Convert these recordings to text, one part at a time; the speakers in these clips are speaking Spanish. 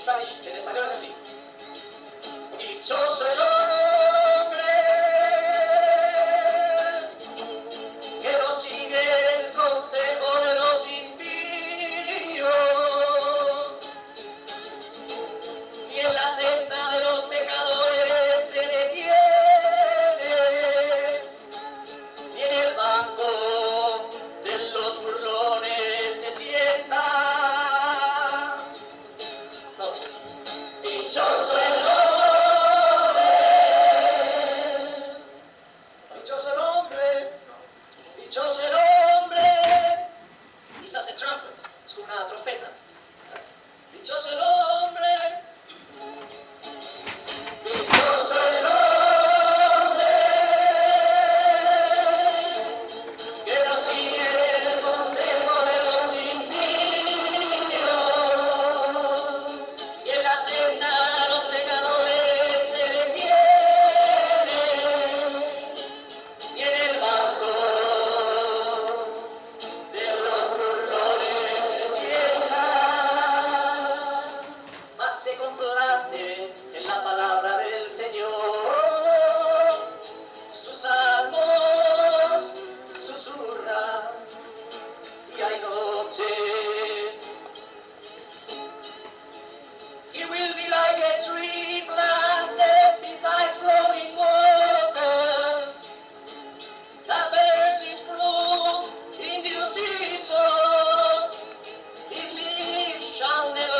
estáis en estaciones así. Pichoso el hombre, pichoso el hombre, pichoso el hombre. Quizás el trompet, es una trompeta. Pichoso el hombre. I'll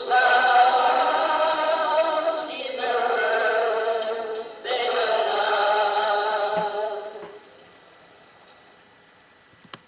Jerusalem.